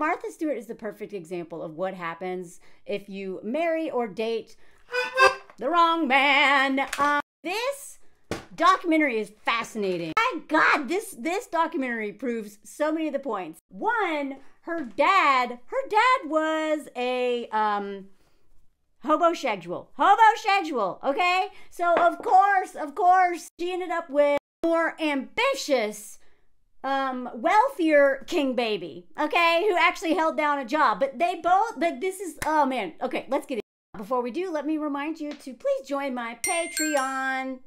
Martha Stewart is the perfect example of what happens if you marry or date the wrong man. Um, this documentary is fascinating. My God, this this documentary proves so many of the points. One, her dad, her dad was a um hobosexual. Okay, so of course, of course, she ended up with more ambitious um wealthier king baby okay who actually held down a job. But they both but this is oh man. Okay let's get it. Before we do let me remind you to please join my patreon.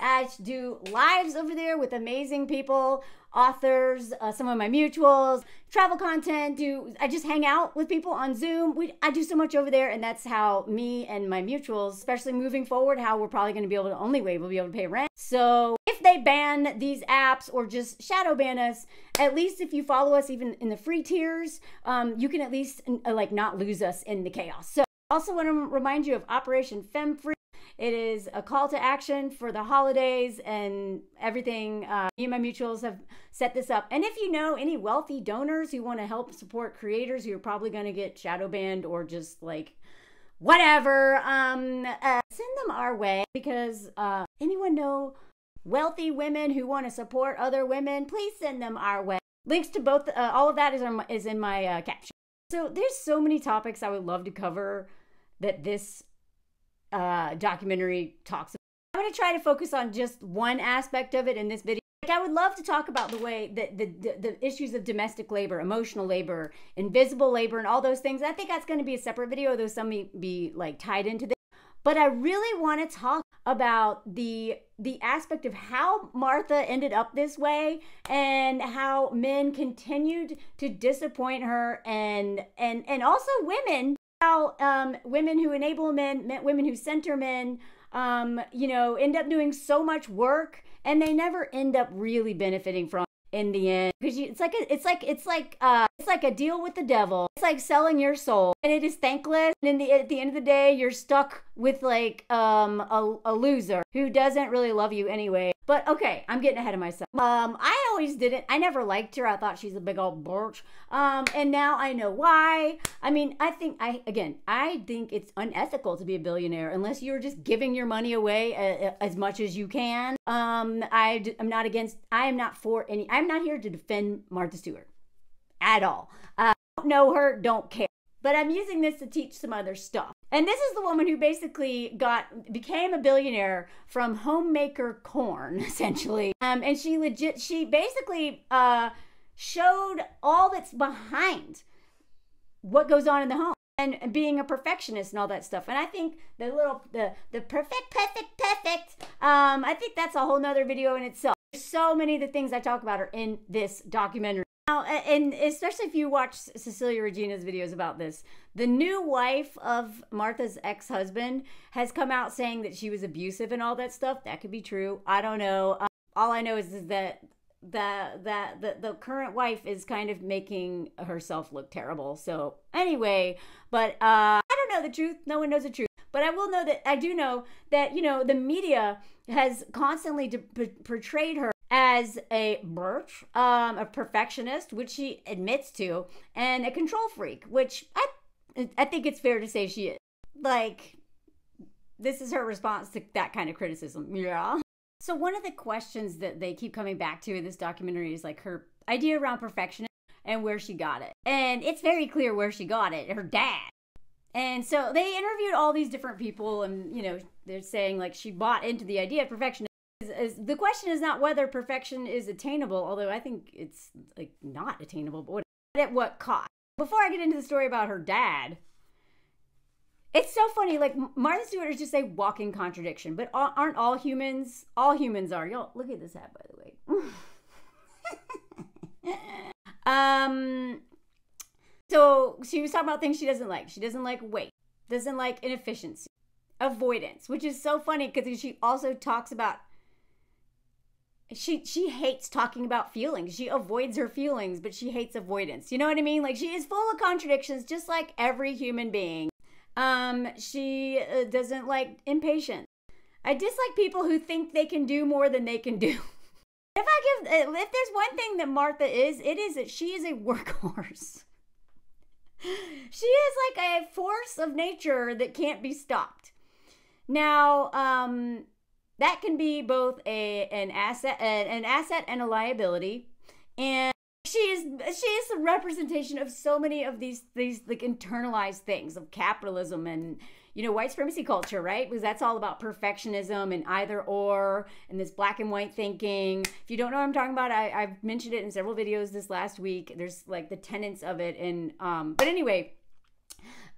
I do lives over there with amazing people, authors, uh, some of my mutuals, travel content. Do I just hang out with people on Zoom? We I do so much over there, and that's how me and my mutuals, especially moving forward, how we're probably going to be able to only way we'll be able to pay rent. So if they ban these apps or just shadow ban us, at least if you follow us even in the free tiers, um, you can at least uh, like not lose us in the chaos. So also want to remind you of Operation Femme Freeze. It is a call to action for the holidays and everything. Uh, me and my mutuals have set this up. And if you know any wealthy donors who want to help support creators you're probably going to get shadow banned or just like whatever, um, uh, send them our way because uh, anyone know wealthy women who want to support other women? Please send them our way. Links to both, uh, all of that is, is in my uh, caption. So there's so many topics I would love to cover that this uh, documentary talks about. I'm going to try to focus on just one aspect of it in this video. Like I would love to talk about the way that the, the, the issues of domestic labor, emotional labor, invisible labor, and all those things. I think that's going to be a separate video, though some may be like tied into this. But I really want to talk about the the aspect of how Martha ended up this way and how men continued to disappoint her and and and also women how um, women who enable men, women who center men, um, you know, end up doing so much work and they never end up really benefiting from in the end. Because it's like a, it's like it's like uh it's like a deal with the devil it's like selling your soul and it is thankless and the at the end of the day you're stuck with like um a, a loser who doesn't really love you anyway but okay, I'm getting ahead of myself. Um, I always didn't. I never liked her. I thought she's a big old birch. Um, and now I know why. I mean, I think I again, I think it's unethical to be a billionaire unless you're just giving your money away a, a, as much as you can. Um, I am not against. I am not for any. I'm not here to defend Martha Stewart at all. Uh, don't know her. Don't care. But I'm using this to teach some other stuff. And this is the woman who basically got became a billionaire from homemaker corn, essentially. Um, and she legit, she basically uh, showed all that's behind what goes on in the home and being a perfectionist and all that stuff. And I think the little the the perfect, perfect, perfect. Um, I think that's a whole nother video in itself. So many of the things I talk about are in this documentary. And especially if you watch Cecilia Regina's videos about this, the new wife of Martha's ex husband has come out saying that she was abusive and all that stuff. That could be true. I don't know. Um, all I know is, is that the, that the, the current wife is kind of making herself look terrible. So anyway, but uh, I don't know the truth. No one knows the truth. But I will know that I do know that you know the media has constantly portrayed her as a birch, um, a perfectionist, which she admits to, and a control freak, which I, I think it's fair to say she is. Like, this is her response to that kind of criticism. Yeah. So one of the questions that they keep coming back to in this documentary is like her idea around perfection and where she got it. And it's very clear where she got it. Her dad. And so they interviewed all these different people and you know, they're saying like she bought into the idea of perfection is, the question is not whether perfection is attainable, although I think it's like not attainable, but at what cost? Before I get into the story about her dad, it's so funny. Like Martha Stewart is just a walking contradiction, but aren't all humans? All humans are. Y'all look at this hat, by the way. um. So she was talking about things she doesn't like. She doesn't like weight. Doesn't like inefficiency, avoidance, which is so funny because she also talks about she she hates talking about feelings. She avoids her feelings, but she hates avoidance. You know what I mean? Like she is full of contradictions just like every human being. Um she uh, doesn't like impatience. I dislike people who think they can do more than they can do. if I give if there's one thing that Martha is, it is that she is a workhorse. she is like a force of nature that can't be stopped. Now, um, that can be both a an asset an asset and a liability. And she is she is the representation of so many of these these like internalized things of capitalism and you know white supremacy culture right? Because that's all about perfectionism and either or and this black and white thinking. If you don't know what i'm talking about I, i've mentioned it in several videos this last week. There's like the tenets of it and um but anyway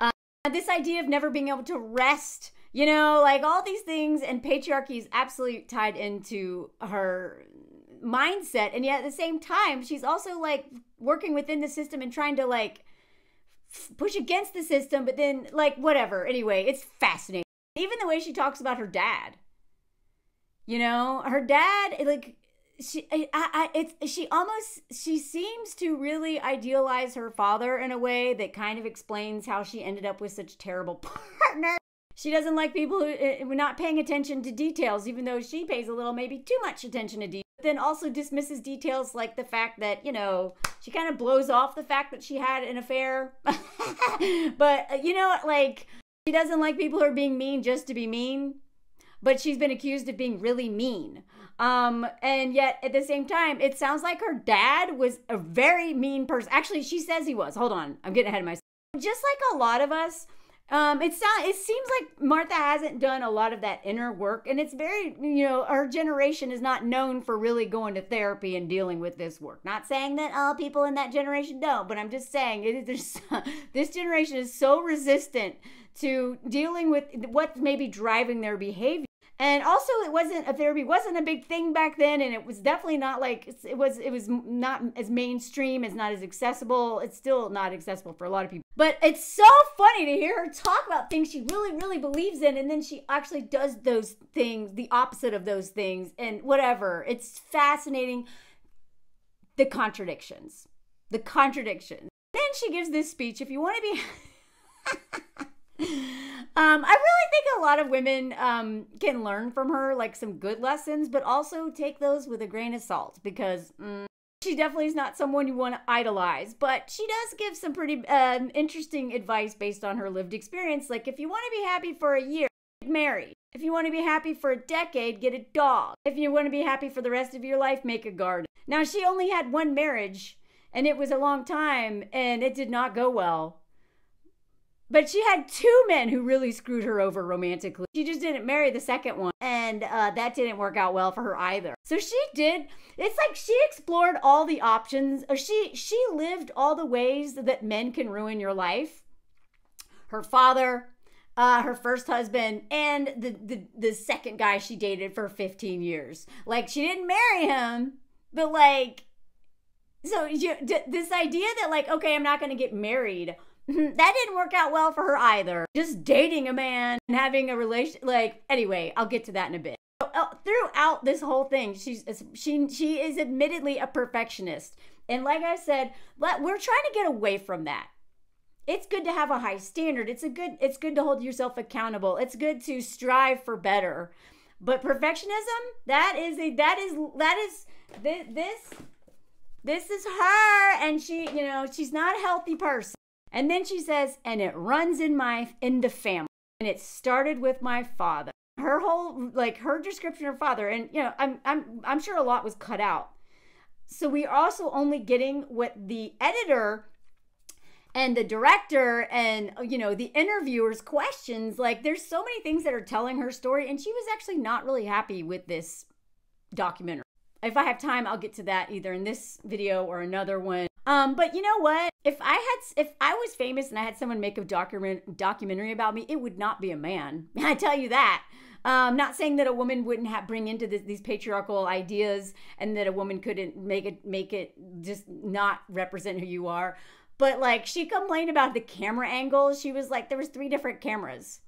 uh, this idea of never being able to rest you know like all these things and patriarchy is absolutely tied into her mindset and yet at the same time she's also like working within the system and trying to like push against the system but then like whatever. Anyway it's fascinating. Even the way she talks about her dad. You know her dad like she I, I it's she almost she seems to really idealize her father in a way that kind of explains how she ended up with such terrible partner she doesn't like people who are uh, not paying attention to details even though she pays a little maybe too much attention to details then also dismisses details like the fact that, you know, she kind of blows off the fact that she had an affair. but, uh, you know, like, she doesn't like people who are being mean just to be mean. But she's been accused of being really mean. Um, and yet at the same time, it sounds like her dad was a very mean person. Actually, she says he was. Hold on, I'm getting ahead of myself. Just like a lot of us, um, it's not. It seems like Martha hasn't done a lot of that inner work, and it's very, you know, our generation is not known for really going to therapy and dealing with this work. Not saying that all people in that generation don't, but I'm just saying it is. this generation is so resistant to dealing with what's maybe driving their behavior and also it wasn't a therapy wasn't a big thing back then and it was definitely not like it was it was not as mainstream it's not as accessible. It's still not accessible for a lot of people but it's so funny to hear her talk about things she really really believes in and then she actually does those things the opposite of those things and whatever. It's fascinating. The contradictions. The contradictions. Then she gives this speech if you want to be Um, I really think a lot of women um, can learn from her, like some good lessons, but also take those with a grain of salt because mm, she definitely is not someone you want to idolize. But she does give some pretty um, interesting advice based on her lived experience. Like, if you want to be happy for a year, get married. If you want to be happy for a decade, get a dog. If you want to be happy for the rest of your life, make a garden. Now, she only had one marriage, and it was a long time, and it did not go well. But she had two men who really screwed her over romantically. She just didn't marry the second one, and uh, that didn't work out well for her either. So she did. It's like she explored all the options, or she she lived all the ways that men can ruin your life. Her father, uh, her first husband, and the, the the second guy she dated for 15 years. Like she didn't marry him, but like, so you, this idea that like, okay, I'm not going to get married that didn't work out well for her either. Just dating a man and having a relation like anyway, I'll get to that in a bit. Uh, throughout this whole thing, she's she she is admittedly a perfectionist. And like I said, we're trying to get away from that. It's good to have a high standard. It's a good it's good to hold yourself accountable. It's good to strive for better. But perfectionism, that is a that is that is this this is her and she, you know, she's not a healthy person. And then she says, and it runs in my in the family. And it started with my father. Her whole like her description of father, and you know, I'm I'm I'm sure a lot was cut out. So we're also only getting what the editor and the director and you know the interviewers questions like there's so many things that are telling her story and she was actually not really happy with this documentary if i have time i'll get to that either in this video or another one um, but you know what? If I had, if I was famous and I had someone make a document documentary about me, it would not be a man. I tell you that. Um, not saying that a woman wouldn't have bring into this, these patriarchal ideas and that a woman couldn't make it make it just not represent who you are. But like she complained about the camera angles. She was like, there was three different cameras.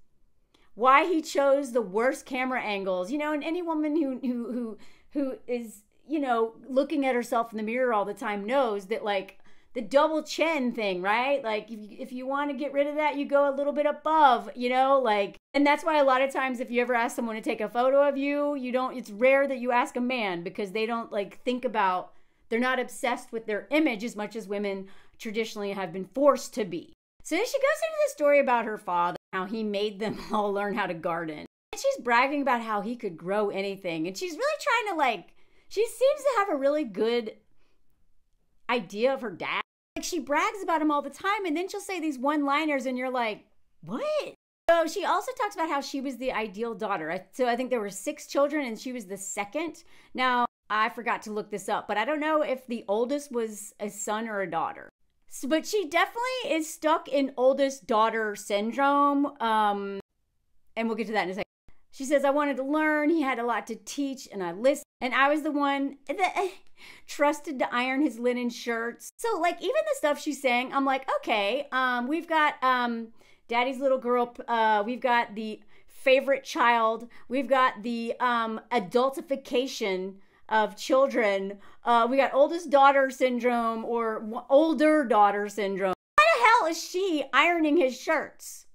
Why he chose the worst camera angles, you know, and any woman who who who who is you know, looking at herself in the mirror all the time knows that like the double chin thing, right? Like if you, if you want to get rid of that, you go a little bit above, you know, like and that's why a lot of times if you ever ask someone to take a photo of you, you don't it's rare that you ask a man because they don't like think about they're not obsessed with their image as much as women traditionally have been forced to be. So then she goes into the story about her father, how he made them all learn how to garden. And she's bragging about how he could grow anything. And she's really trying to like, she seems to have a really good idea of her dad. Like she brags about him all the time. And then she'll say these one liners, and you're like, what? So she also talks about how she was the ideal daughter. So I think there were six children and she was the second. Now, I forgot to look this up, but I don't know if the oldest was a son or a daughter. So, but she definitely is stuck in oldest daughter syndrome. Um, and we'll get to that in a second. She says, I wanted to learn. He had a lot to teach, and I listened. And I was the one that trusted to iron his linen shirts. So, like, even the stuff she's saying, I'm like, okay, um, we've got um, Daddy's Little Girl. Uh, we've got the favorite child. We've got the um, adultification of children. Uh, we got oldest daughter syndrome or older daughter syndrome. Why the hell is she ironing his shirts?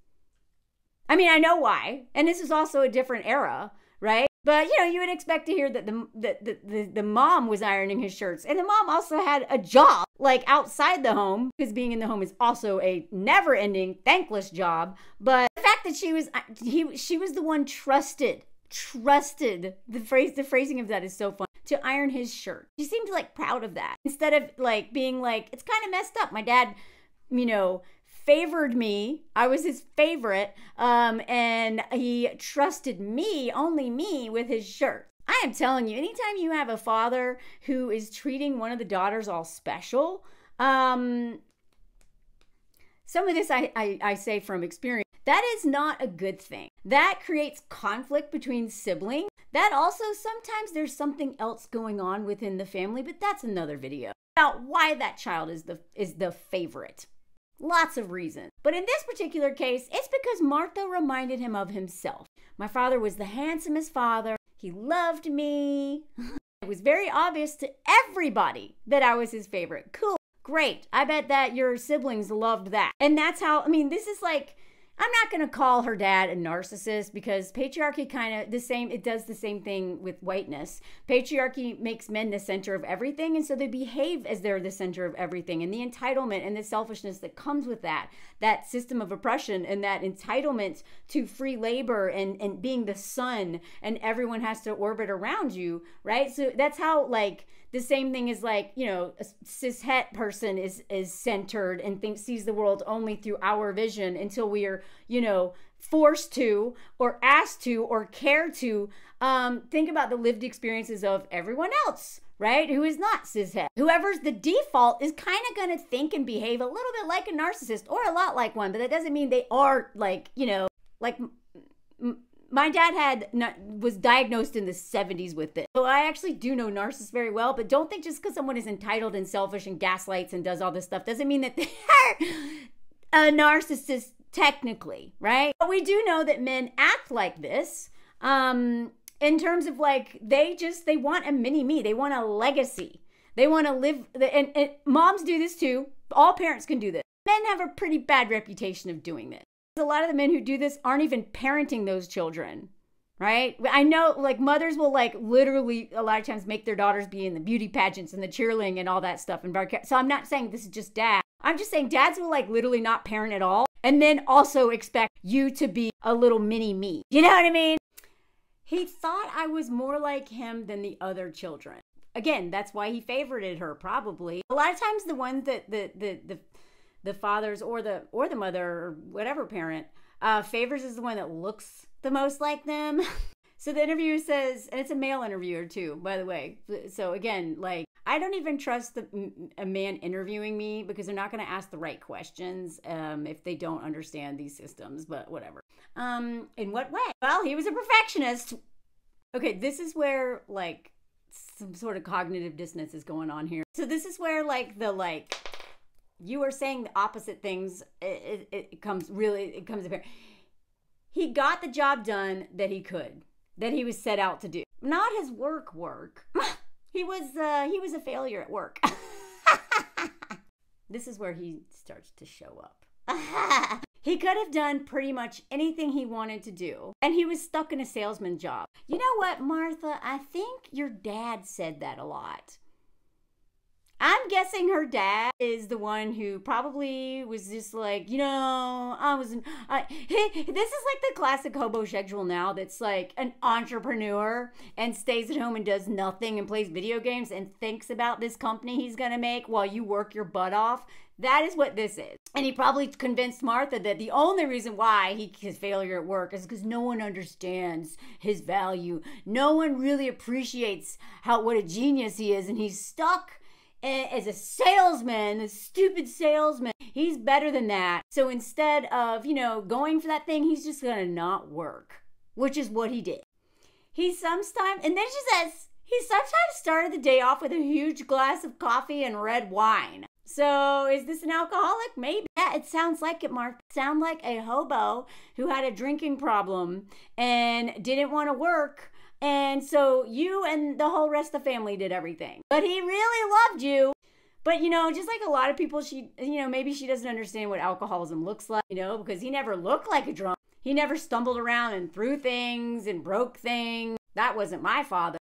I mean, I know why. And this is also a different era, right? But you know, you would expect to hear that the, the the, the mom was ironing his shirts, and the mom also had a job like outside the home because being in the home is also a never-ending, thankless job. But the fact that she was uh, he she was the one trusted, trusted the phrase the phrasing of that is so fun to iron his shirt. She seemed like proud of that instead of like being like it's kind of messed up. My dad, you know, favored me. I was his favorite. Um, and he trusted me, only me, with his shirt. I am telling you, anytime you have a father who is treating one of the daughters all special, um, some of this I, I, I say from experience, that is not a good thing. That creates conflict between siblings. That also sometimes there's something else going on within the family, but that's another video about why that child is the is the favorite. Lots of reasons. But in this particular case, it's because Martha reminded him of himself. My father was the handsomest father. He loved me. it was very obvious to everybody that I was his favorite. Cool. Great. I bet that your siblings loved that. And that's how, I mean, this is like I'm not going to call her dad a narcissist because patriarchy kind of the same it does the same thing with whiteness. Patriarchy makes men the center of everything and so they behave as they're the center of everything and the entitlement and the selfishness that comes with that that system of oppression and that entitlement to free labor and and being the sun and everyone has to orbit around you, right? So that's how like the same thing is like you know a cis het person is is centered and thinks sees the world only through our vision until we are you know forced to or asked to or care to um, think about the lived experiences of everyone else right? Who is not cis het. Whoever's the default is kind of going to think and behave a little bit like a narcissist or a lot like one but that doesn't mean they are like you know like my dad had was diagnosed in the 70s with it. So I actually do know narcissists very well, but don't think just because someone is entitled and selfish and gaslights and does all this stuff doesn't mean that they're a narcissist technically, right? But we do know that men act like this. Um, in terms of like they just they want a mini me, they want a legacy. They want to live and, and moms do this too. All parents can do this. Men have a pretty bad reputation of doing this a lot of the men who do this aren't even parenting those children right? I know like mothers will like literally a lot of times make their daughters be in the beauty pageants and the cheerleading and all that stuff and so i'm not saying this is just dad. I'm just saying dads will like literally not parent at all and then also expect you to be a little mini me. You know what i mean? He thought i was more like him than the other children. Again that's why he favorited her probably. A lot of times the ones that the the the the fathers or the or the mother or whatever parent uh, favors is the one that looks the most like them. so the interviewer says, and it's a male interviewer too, by the way. So again, like I don't even trust the, a man interviewing me because they're not going to ask the right questions um, if they don't understand these systems. But whatever. Um, in what way? Well, he was a perfectionist. Okay, this is where like some sort of cognitive dissonance is going on here. So this is where like the like you are saying the opposite things. It, it, it comes really, it comes apparent. He got the job done that he could, that he was set out to do. Not his work work. he was uh, he was a failure at work. this is where he starts to show up. he could have done pretty much anything he wanted to do, and he was stuck in a salesman job. You know what, Martha? I think your dad said that a lot. I'm guessing her dad is the one who probably was just like, you know, I was, I, this is like the classic hobosexual now that's like an entrepreneur and stays at home and does nothing and plays video games and thinks about this company he's gonna make while you work your butt off. That is what this is. And he probably convinced Martha that the only reason why he his failure at work is because no one understands his value. No one really appreciates how what a genius he is, and he's stuck Eh, as a salesman, a stupid salesman. He's better than that. So instead of, you know, going for that thing, he's just gonna not work, which is what he did. He sometimes, and then she says, he sometimes started the day off with a huge glass of coffee and red wine. So is this an alcoholic? Maybe. Yeah, it sounds like it, Mark. Sound like a hobo who had a drinking problem and didn't want to work and so you and the whole rest of the family did everything. But he really loved you. But you know, just like a lot of people, she, you know, maybe she doesn't understand what alcoholism looks like, you know, because he never looked like a drunk. He never stumbled around and threw things and broke things. That wasn't my father.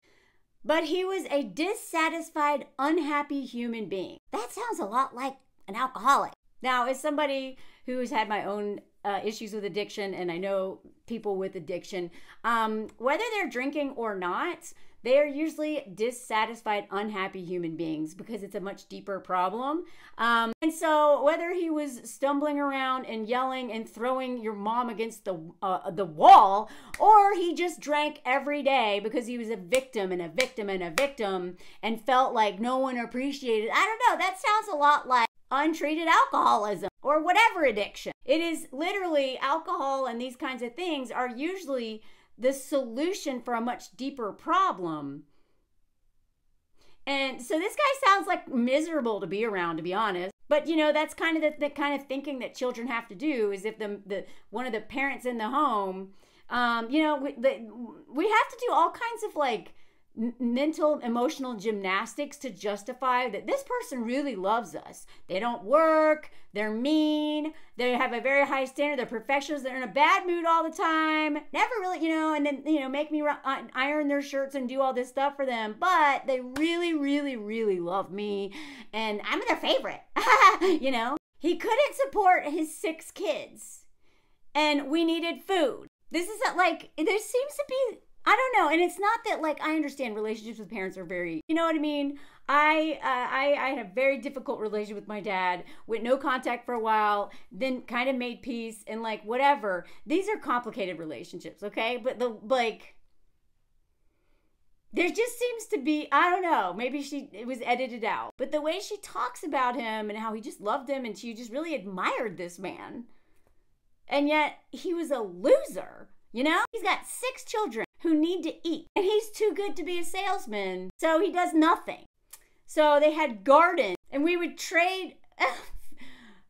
But he was a dissatisfied, unhappy human being. That sounds a lot like an alcoholic. Now, as somebody who's had my own uh, issues with addiction, and I know people with addiction, um, whether they're drinking or not, they are usually dissatisfied, unhappy human beings because it's a much deeper problem. Um, and so, whether he was stumbling around and yelling and throwing your mom against the uh, the wall, or he just drank every day because he was a victim and a victim and a victim and felt like no one appreciated, I don't know. That sounds a lot like untreated alcoholism or whatever addiction. It is literally alcohol and these kinds of things are usually the solution for a much deeper problem. And so this guy sounds like miserable to be around, to be honest. But you know, that's kind of the, the kind of thinking that children have to do. Is if the the one of the parents in the home, um, you know, we, the, we have to do all kinds of like mental emotional gymnastics to justify that this person really loves us. They don't work they're mean they have a very high standard they're perfectionists they're in a bad mood all the time never really you know and then you know make me uh, iron their shirts and do all this stuff for them but they really really really love me and i'm their favorite you know? He couldn't support his six kids and we needed food. This is like there seems to be I don't know, and it's not that like I understand relationships with parents are very, you know what I mean. I uh, I I had a very difficult relationship with my dad, with no contact for a while, then kind of made peace and like whatever. These are complicated relationships, okay? But the like there just seems to be I don't know, maybe she it was edited out. But the way she talks about him and how he just loved him and she just really admired this man. And yet he was a loser. You know? He's got six children who need to eat, and he's too good to be a salesman, so he does nothing. So they had gardens, and we would trade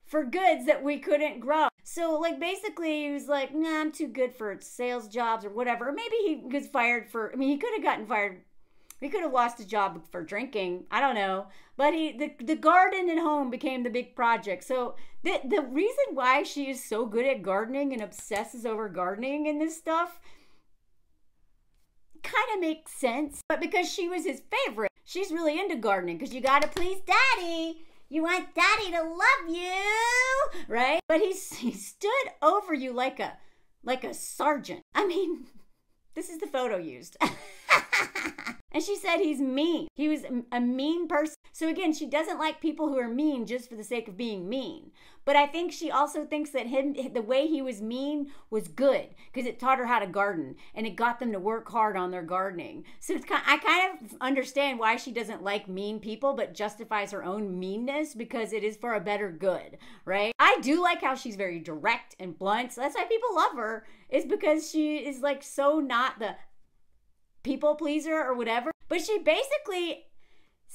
for goods that we couldn't grow. So, like, basically, he was like, nah, I'm too good for sales jobs or whatever. Maybe he was fired for, I mean, he could have gotten fired he could have lost a job for drinking. I don't know. But he the, the garden at home became the big project. So the the reason why she is so good at gardening and obsesses over gardening and this stuff kind of makes sense. But because she was his favorite, she's really into gardening because you got to please daddy. You want daddy to love you, right? But he's he stood over you like a like a sergeant. I mean, this is the photo used. and she said he's mean. He was a mean person. So again, she doesn't like people who are mean just for the sake of being mean. But I think she also thinks that him the way he was mean was good because it taught her how to garden and it got them to work hard on their gardening. So it's kind, I kind of understand why she doesn't like mean people but justifies her own meanness because it is for a better good, right? I do like how she's very direct and blunt. So that's why people love her is because she is like so not the people pleaser or whatever. But she basically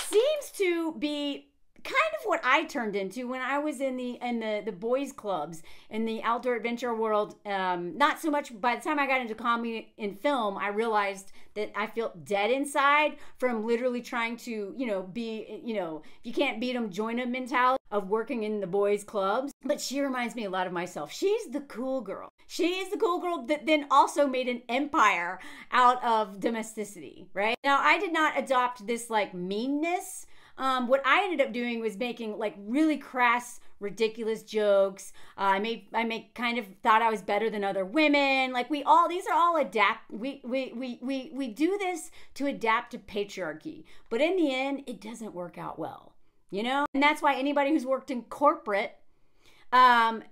seems to be kind of what I turned into when I was in the in the the boys clubs in the outdoor adventure world. Um, not so much. By the time I got into comedy and film, I realized that I felt dead inside from literally trying to you know be you know if you can't beat them, join them mentality of working in the boys clubs. But she reminds me a lot of myself. She's the cool girl. She is the cool girl that then also made an empire out of domesticity, right? Now I did not adopt this like meanness um, what I ended up doing was making like really crass, ridiculous jokes. Uh, I made I make kind of thought I was better than other women. Like we all these are all adapt. We we we we we do this to adapt to patriarchy, but in the end, it doesn't work out well. You know, and that's why anybody who's worked in corporate um,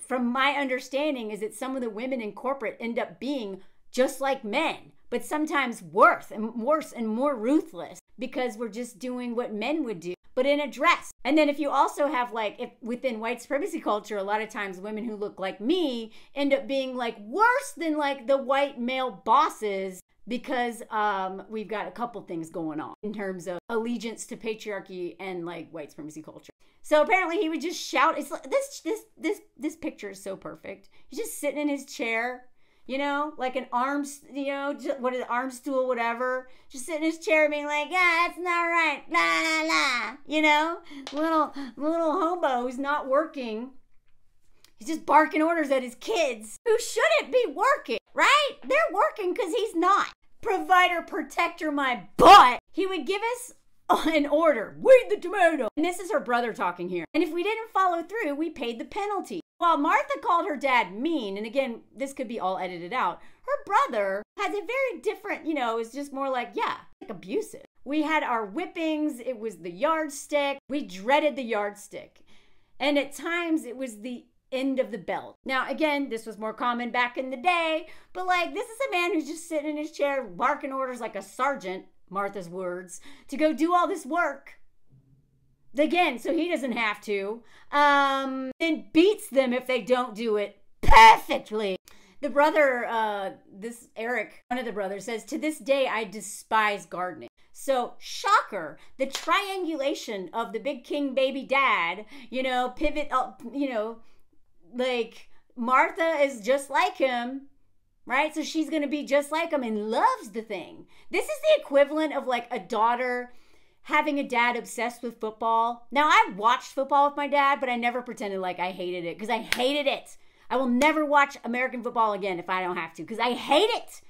from my understanding is that some of the women in corporate end up being just like men but sometimes worse and worse and more ruthless because we're just doing what men would do but in a dress. And then if you also have like if within white supremacy culture a lot of times women who look like me end up being like worse than like the white male bosses because um, we've got a couple things going on in terms of allegiance to patriarchy and like white supremacy culture so apparently he would just shout. It's like this this this this picture is so perfect. He's just sitting in his chair, you know, like an arms, you know, just, what is arm stool, whatever. Just sitting in his chair, being like, "Yeah, that's not right." La la la. You know, little little hobo who's not working. He's just barking orders at his kids who shouldn't be working, right? They're working because he's not. Provider, protector, my butt. He would give us an order. Weed the tomato. And this is her brother talking here. And if we didn't follow through, we paid the penalty. While Martha called her dad mean, and again, this could be all edited out, her brother has a very different, you know, is just more like, yeah, like abusive. We had our whippings, it was the yardstick. We dreaded the yardstick. And at times it was the end of the belt. Now, again, this was more common back in the day, but like this is a man who's just sitting in his chair barking orders like a sergeant Martha's words, to go do all this work. Again, so he doesn't have to. Um, then beats them if they don't do it perfectly. The brother, uh, this Eric, one of the brothers, says, To this day, I despise gardening. So, shocker, the triangulation of the big king baby dad, you know, pivot, uh, you know, like Martha is just like him right? So she's going to be just like him and loves the thing. This is the equivalent of like a daughter having a dad obsessed with football. Now, I watched football with my dad, but I never pretended like I hated it because I hated it. I will never watch American football again if I don't have to because I hate it.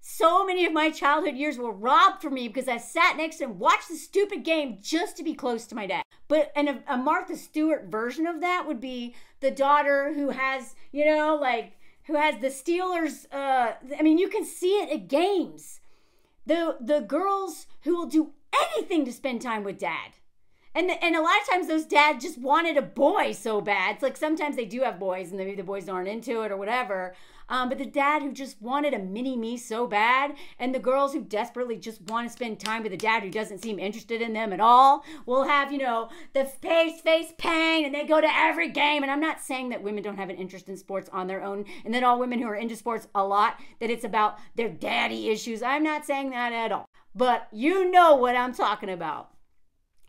So many of my childhood years were robbed from me because I sat next to him, watched the stupid game just to be close to my dad. But and a, a Martha Stewart version of that would be the daughter who has, you know, like who has the Steelers. Uh, I mean, you can see it at games. The the girls who will do anything to spend time with dad. And, and a lot of times those dads just wanted a boy so bad. It's like sometimes they do have boys and maybe the boys aren't into it or whatever. Um, but the dad who just wanted a mini me so bad, and the girls who desperately just want to spend time with a dad who doesn't seem interested in them at all, will have, you know, the face, face pain, and they go to every game. And I'm not saying that women don't have an interest in sports on their own, and that all women who are into sports a lot, that it's about their daddy issues. I'm not saying that at all. But you know what I'm talking about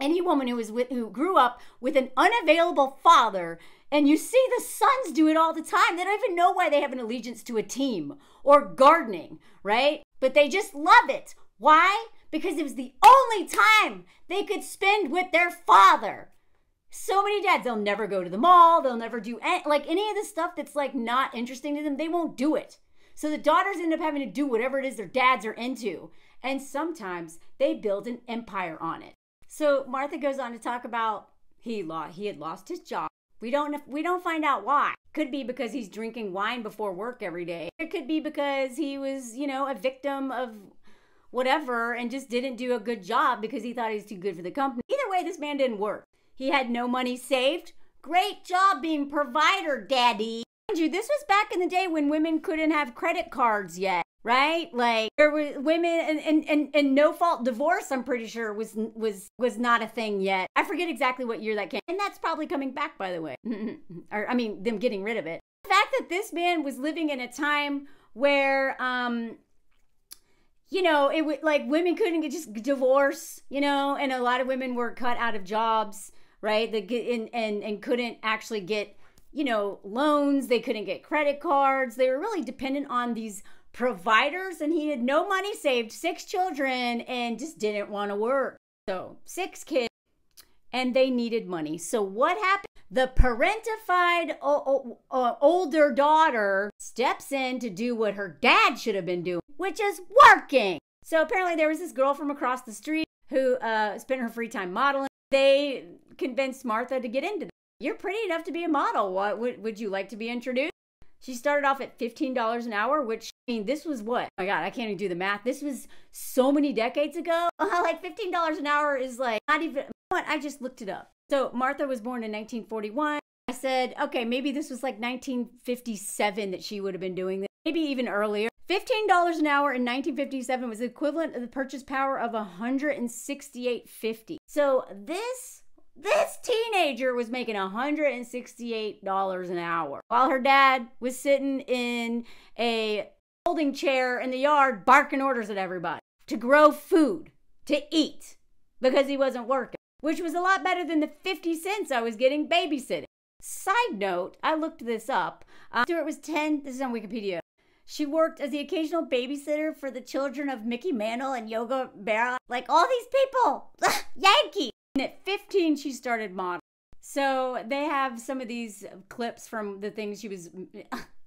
any woman who was with who grew up with an unavailable father and you see the sons do it all the time. They don't even know why they have an allegiance to a team or gardening, right? But they just love it. Why? Because it was the only time they could spend with their father. So many dads, they'll never go to the mall. They'll never do any, like any of the stuff that's like not interesting to them. They won't do it. So the daughters end up having to do whatever it is their dads are into. And sometimes they build an empire on it. So Martha goes on to talk about he lost, he had lost his job we don't we don't find out why. Could be because he's drinking wine before work every day. It could be because he was, you know, a victim of whatever and just didn't do a good job because he thought he was too good for the company. Either way, this man didn't work. He had no money saved. Great job being provider, daddy. Mind you, this was back in the day when women couldn't have credit cards yet right? Like there were women and, and, and, and no fault divorce, I'm pretty sure was was was not a thing yet. I forget exactly what year that came. And that's probably coming back by the way. or I mean them getting rid of it. The fact that this man was living in a time where um you know, it would like women couldn't get just divorce, you know, and a lot of women were cut out of jobs, right? The and and and couldn't actually get, you know, loans, they couldn't get credit cards. They were really dependent on these providers and he had no money saved, six children, and just didn't want to work. So, six kids, and they needed money. So, what happened? The parentified older daughter steps in to do what her dad should have been doing, which is working. So, apparently, there was this girl from across the street who uh, spent her free time modeling. They convinced Martha to get into that. You're pretty enough to be a model. What would, would you like to be introduced? She started off at $15 an hour, which I mean, this was what? Oh my God, I can't even do the math. This was so many decades ago. like $15 an hour is like not even what? I just looked it up. So Martha was born in 1941. I said, okay, maybe this was like 1957 that she would have been doing this, maybe even earlier. $15 an hour in 1957 was equivalent of the purchase power of 168.50. So this this teenager was making $168 an hour while her dad was sitting in a folding chair in the yard barking orders at everybody to grow food, to eat, because he wasn't working, which was a lot better than the 50 cents I was getting babysitting. Side note, I looked this up. Uh, Stewart was 10, this is on Wikipedia. She worked as the occasional babysitter for the children of Mickey Mantle and Yogi Berra. Like all these people, Yankee. And at 15, she started modeling. So they have some of these clips from the things she was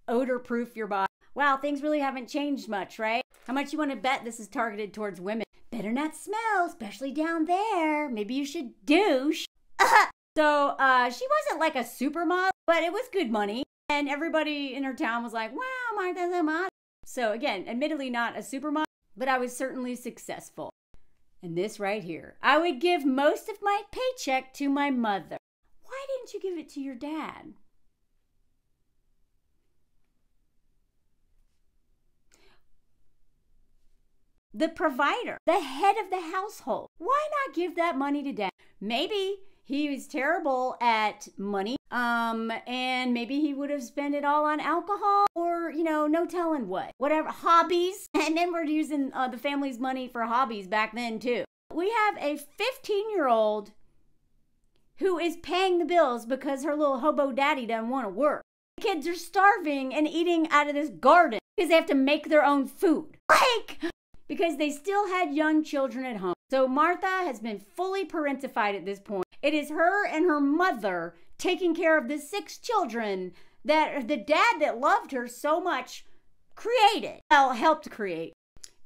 odor proof your body. Wow, things really haven't changed much, right? How much you want to bet this is targeted towards women? Better not smell, especially down there. Maybe you should douche. so uh, she wasn't like a supermodel, but it was good money. And everybody in her town was like, wow, Martha's a model. So again, admittedly not a supermodel, but I was certainly successful. And this right here. I would give most of my paycheck to my mother. Why didn't you give it to your dad? The provider, the head of the household. Why not give that money to dad? Maybe he was terrible at money um and maybe he would have spent it all on alcohol or you know no telling what. Whatever hobbies. And then we're using uh, the family's money for hobbies back then too. We have a 15 year old who is paying the bills because her little hobo daddy doesn't want to work. The kids are starving and eating out of this garden because they have to make their own food. Like because they still had young children at home so martha has been fully parentified at this point it is her and her mother taking care of the six children that the dad that loved her so much created, well, helped create.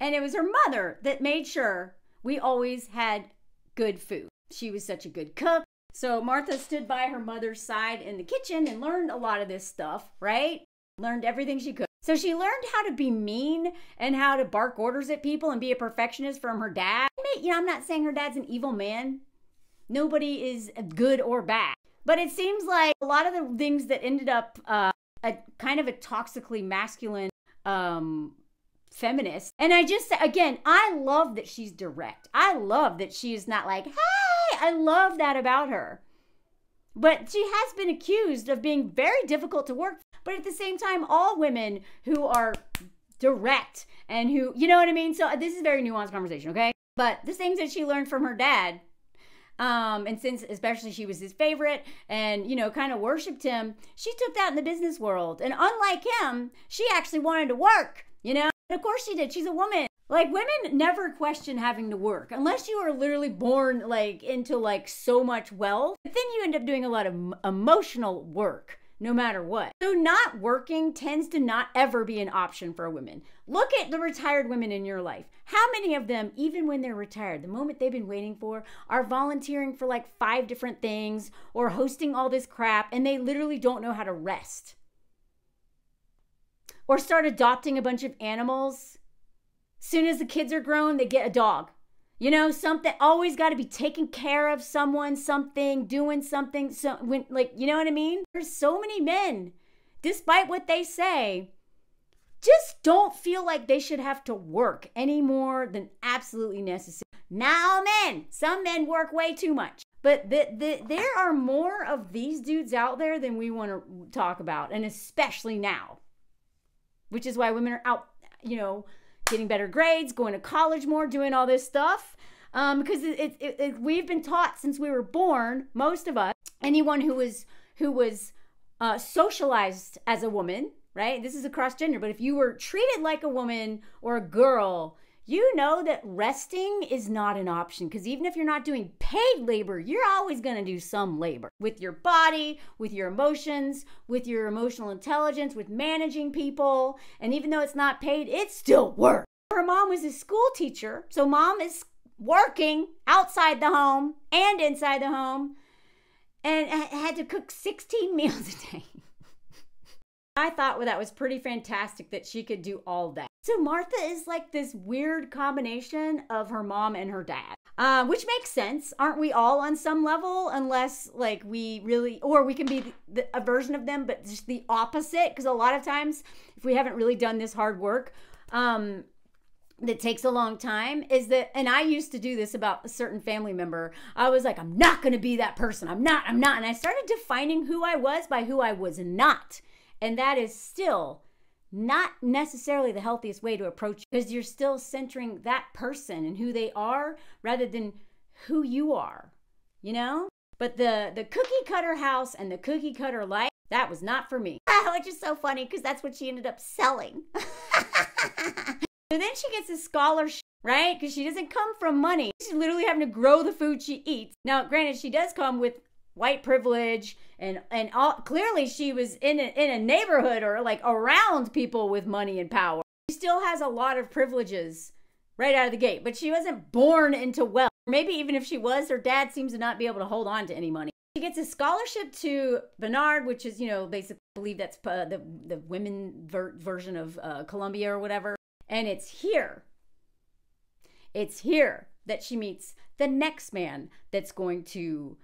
And it was her mother that made sure we always had good food. She was such a good cook. So Martha stood by her mother's side in the kitchen and learned a lot of this stuff, right? Learned everything she could. So she learned how to be mean and how to bark orders at people and be a perfectionist from her dad. You know, I'm not saying her dad's an evil man. Nobody is good or bad. But it seems like a lot of the things that ended up uh, a kind of a toxically masculine um, feminist. And I just, again, I love that she's direct. I love that she's not like, hey, I love that about her. But she has been accused of being very difficult to work. But at the same time, all women who are direct and who, you know what I mean? So this is a very nuanced conversation, okay? But the things that she learned from her dad um, and since especially she was his favorite and, you know, kind of worshiped him, she took that in the business world. And unlike him, she actually wanted to work, you know? And of course she did. She's a woman. Like women never question having to work unless you are literally born like into like so much wealth. But then you end up doing a lot of emotional work no matter what. So, not working tends to not ever be an option for a woman. Look at the retired women in your life. How many of them, even when they're retired, the moment they've been waiting for, are volunteering for like five different things or hosting all this crap and they literally don't know how to rest? Or start adopting a bunch of animals. Soon as the kids are grown, they get a dog. You know, something always got to be taking care of someone, something, doing something. So when, like, you know what I mean? There's so many men, despite what they say, just don't feel like they should have to work any more than absolutely necessary. Now, men, some men work way too much. But the, the, there are more of these dudes out there than we want to talk about, and especially now, which is why women are out, you know, getting better grades, going to college more, doing all this stuff. Um, because it, it, it, we've been taught since we were born, most of us, anyone who was who was uh, socialized as a woman, right? This is across gender, but if you were treated like a woman or a girl, you know that resting is not an option because even if you're not doing paid labor, you're always going to do some labor with your body, with your emotions, with your emotional intelligence, with managing people. And even though it's not paid, it's still work. Her mom was a school teacher, so mom is working outside the home and inside the home and had to cook 16 meals a day. I thought well, that was pretty fantastic that she could do all that. So Martha is like this weird combination of her mom and her dad. Uh, which makes sense. Aren't we all on some level? Unless, like, we really, or we can be the, the, a version of them, but just the opposite. Because a lot of times, if we haven't really done this hard work, um, that takes a long time is that and I used to do this about a certain family member. I was like I'm not going to be that person. I'm not. I'm not. And I started defining who I was by who I was not. And that is still not necessarily the healthiest way to approach because you're still centering that person and who they are rather than who you are, you know? But the the cookie cutter house and the cookie cutter life, that was not for me. Which is so funny because that's what she ended up selling. and then she gets a scholarship, right? Because she doesn't come from money. She's literally having to grow the food she eats. Now, granted, she does come with white privilege and and all, clearly she was in a, in a neighborhood or like around people with money and power. She still has a lot of privileges right out of the gate, but she wasn't born into wealth. Maybe even if she was, her dad seems to not be able to hold on to any money. She gets a scholarship to Barnard, which is, you know, they believe that's uh, the the women ver- version of uh, Columbia or whatever, and it's here. It's here that she meets the next man that's going to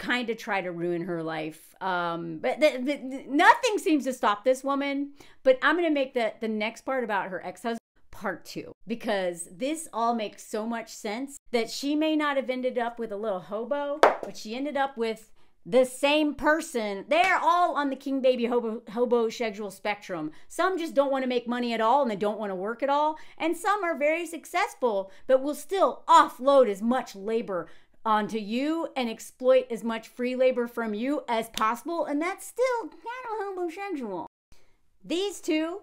kind of try to ruin her life. Um, but the, the, nothing seems to stop this woman. But I'm going to make the, the next part about her ex husband part two because this all makes so much sense that she may not have ended up with a little hobo, but she ended up with the same person. They're all on the king baby hobo, hobosexual spectrum. Some just don't want to make money at all and they don't want to work at all. And some are very successful, but will still offload as much labor onto you and exploit as much free labor from you as possible, and that's still kind of hobosexual. These two,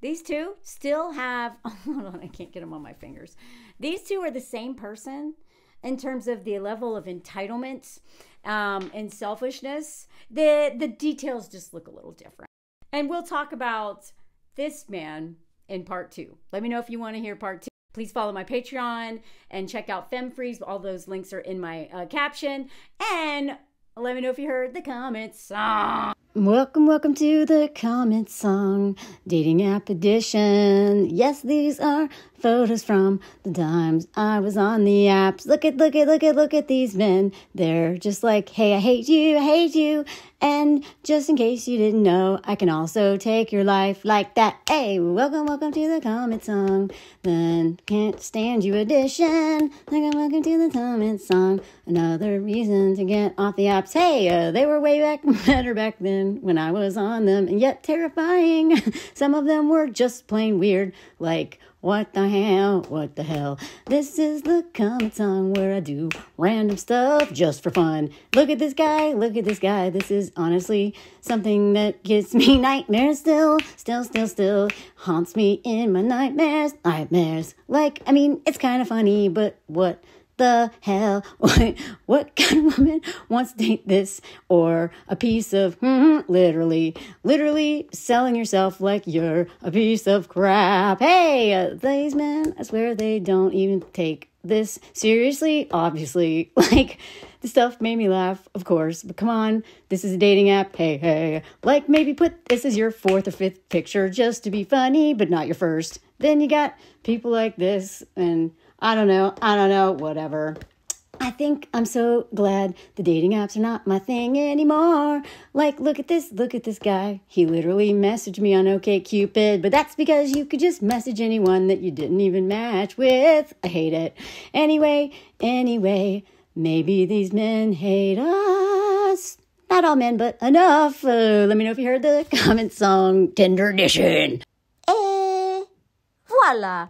these two still have, hold on, I can't get them on my fingers. These two are the same person in terms of the level of entitlement um, and selfishness. The, the details just look a little different. And we'll talk about this man in part two. Let me know if you want to hear part two. Please follow my Patreon and check out Femme Freeze. All those links are in my uh, caption. And let me know if you heard the comment song. Welcome, welcome to the comment song dating app edition. Yes, these are photos from the times I was on the apps. Look at, look at, look at, look at these men. They're just like, hey, I hate you, I hate you. And just in case you didn't know, I can also take your life like that. Hey, welcome, welcome to the comment song. Then can't stand you edition. Welcome, welcome to the comment song. Another reason to get off the apps. Hey, uh, they were way back better back then when I was on them, and yet terrifying. Some of them were just plain weird, like what the hell? What the hell? This is the comment song where I do random stuff just for fun. Look at this guy, look at this guy. This is honestly something that gives me nightmares still, still, still, still. Haunts me in my nightmares, nightmares. Like, I mean, it's kind of funny, but what? The hell? What, what kind of woman wants to date this or a piece of, literally, literally selling yourself like you're a piece of crap? Hey, uh, these men, I swear they don't even take this seriously. Obviously, like, the stuff made me laugh, of course, but come on, this is a dating app. Hey, hey, like maybe put this as your fourth or fifth picture just to be funny, but not your first. Then you got people like this and I don't know. I don't know. Whatever. I think I'm so glad the dating apps are not my thing anymore. Like, look at this, look at this guy. He literally messaged me on OKCupid, but that's because you could just message anyone that you didn't even match with. I hate it. Anyway, anyway, maybe these men hate us. Not all men, but enough. Uh, let me know if you heard the comment song, Tinder Edition. Et voila.